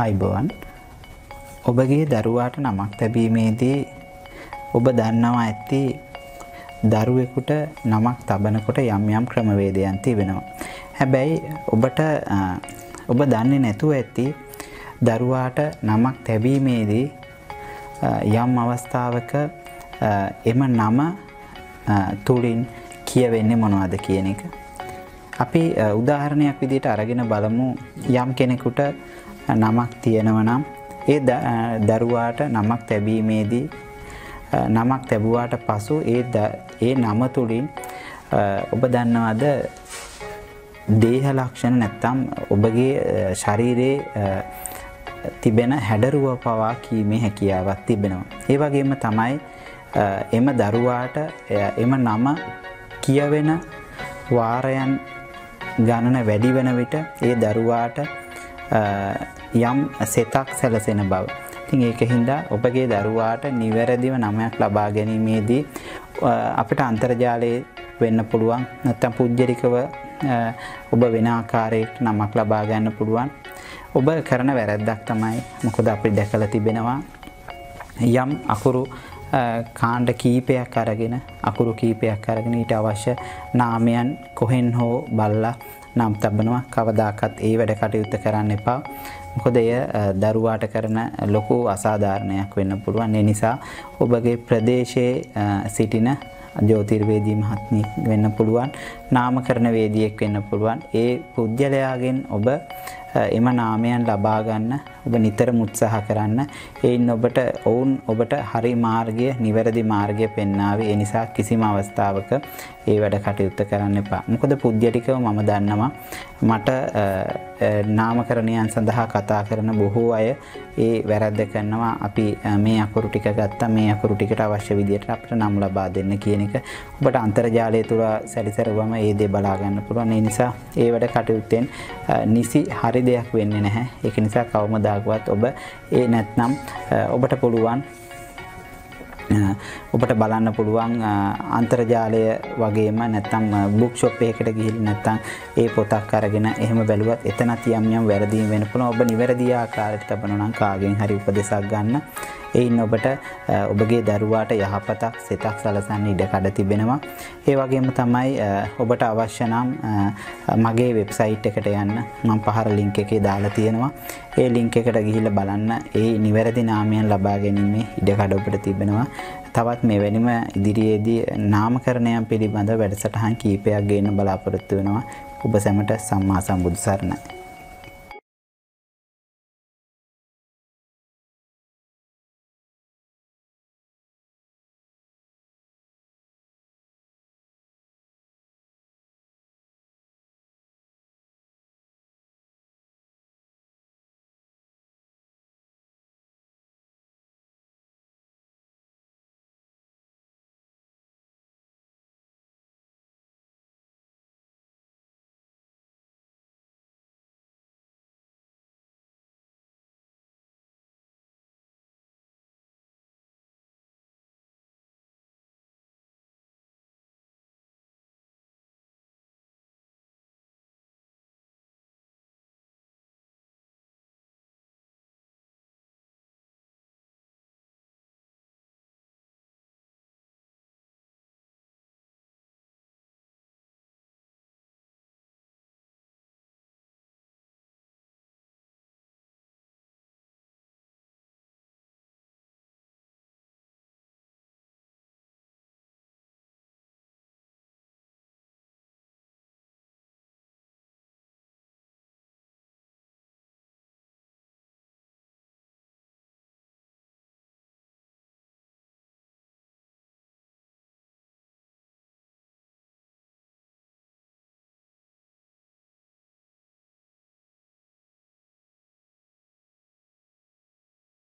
ආයිබෝවන් ඔබගේ දරුවාට නමක් තැබීමේදී ඔබ දන්නවා ඇත්ති දරුවෙකුට නමක් තබනකොට යම් යම් ක්‍රමවේදයන් තිබෙනවා. හැබැයි ඔබට ඔබ දන්නේ නැතුව ඇති දරුවාට නමක් තැබීමේදී යම් අවස්ථාවක එම නම තුළින් කියවෙන්නේ මොනවද කියන එක. අපි උදාහරණයක් විදිහට අරගෙන බලමු යම් කෙනෙකුට නමක් තියෙනව නම් ඒ දරුවාට නමක් තැබීමේදී නමක් තැබුවාට පසු ඒ ඒ නම තුළින් ඔබ දන්නවද දේහ ලක්ෂණ නැත්තම් ඔබගේ ශරීරයේ තිබෙන හැඩරුව පවා කීමේ හැකියාවක් තිබෙනවා. ඒ වගේම තමයි එම දරුවාට එම නම කියවෙන වාරයන් ගණන වැඩි වෙන විට ඒ දරුවාට යම් සෙතක් සැලසෙන බව. ඉතින් ඒක හින්දා ඔබගේ දරුවාට නිවැරදිව නමයක් ලබා ගැනීමේදී අපිට අන්තර්ජාලයේ වෙන්න පුළුවන් නැත්තම් පුජ්‍යරිකව ඔබ වෙන ආකාරයකට නමක් ලබා ගන්න පුළුවන්. ඔබ කරන වැරැද්දක් තමයි මොකද අපි දැකලා තිබෙනවා යම් අකුරු කාණ්ඩ කීපයක් අරගෙන අකුරු කීපයක් අරගෙන ඊට අවශ්‍ය නාමයන් කොහෙන් හෝ බල්ලා නම් තබනවා කවදාකත් ඒ වැඩ කටයුත්ත කරන්න එපා. මොකද එය දරුවාට කරන ලොකු අසාධාරණයක් වෙන්න පුළුවන්. ඒ නිසා ඔබගේ ප්‍රදේශයේ සිටින ජෝතිර්වේදී මහත්මියක් වෙන්න පුළුවන්. නාමකරණ වේදියෙක් වෙන්න පුළුවන්. ඒ පුද්ගලයාගෙන් ඔබ එම නාමයන් ලබා ගන්න ඔබ නිතරම උත්සාහ කරන්න. එයින් ඔබට ඔවුන් ඔබට හරි මාර්ගය, නිවැරදි මාර්ගය පෙන්වාවේ. ඒ නිසා කිසිම අවස්ථාවක ඒ වැඩ කටයුත්ත කරන්න එපා. මොකද පුද්ගලිකව මම දන්නවා මට නාමකරණයන් සඳහා කතා කරන බොහෝ අය ඒ වැරද්ද කරනවා. අපි මේ අකුරු ටික ගත්තා මේ අකුරු ටිකට අවශ්‍ය විදිහට අපිට නම් ලබා දෙන්න කියන එක. ඔබට අන්තර්ජාලය තුල සැරිසරුවම ඒ දේ බලා ගන්න පුළුවන්. ඒ නිසා ඒ වැඩ කටයුත්තෙන් නිසි හරි දෙයක් වෙන්නේ නැහැ. ඒක නිසා කවමදාකවත් ඔබ ඒ නැත්නම් ඔබට පුළුවන් ඔබට බලන්න පුළුවන් අන්තර්ජාලය වගේම නැත්තම් බුක් ෂොප් එකකට ගිහින් නැත්තම් ඒ පොතක් අරගෙන එහෙම බැලුවත් එතනත් යම් යම් වැරදීම් වෙන්න පුළුවන්. ඔබ නිවැරදි ආකාරයට තබනවා නම් කාගෙන් හරි උපදෙසක් ගන්න. එයින් ඔබට ඔබගේ දරුවාට යහපතක් සිතක් සලසන්න ඉඩ කඩ තිබෙනවා. ඒ වගේම තමයි ඔබට අවශ්‍ය නම් මගේ වෙබ්සයිට් එකට යන්න මම පහර ලින්ක් එකේ දාලා තියෙනවා. ඒ ලින්ක් එකට ගිහිල්ලා බලන්න ඒ නිවැරදි නාමයන් ලබා ගැනීමේ ඉඩ කඩ ඔබට තිබෙනවා. තවත් මෙවැනිම ඉදිරියේදී නාමකරණයන් පිළිබඳ වැඩසටහන් කීපයක් ගේන්න බලාපොරොත්තු වෙනවා. ඔබ සැමට සම්මා සම්බුදු සරණයි.